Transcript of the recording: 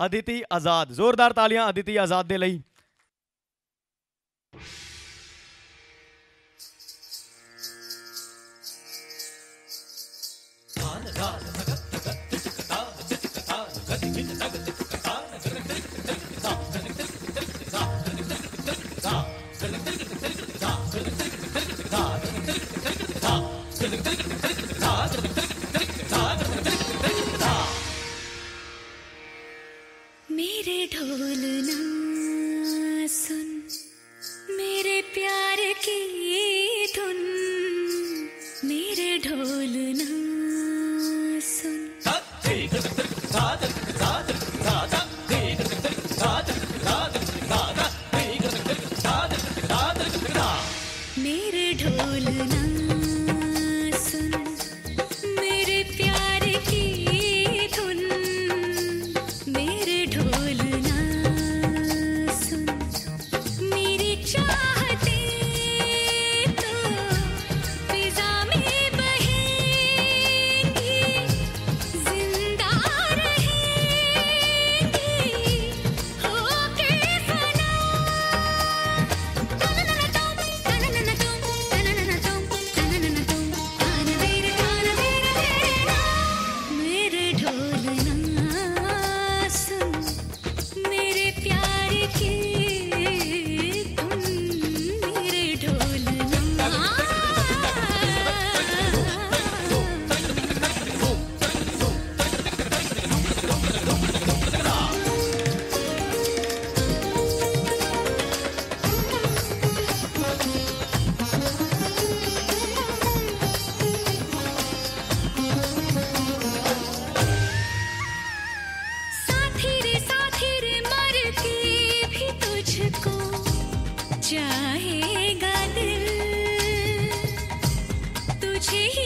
अदिति आज़ाद। जोरदार तालियाँ अदिति आज़ाद के ਲਈ मेरे ढोलना सुन मेरे प्यार की धुन मेरे ढोलना सुन। मेरे ढोलना चाहेगा दिल तुझे ही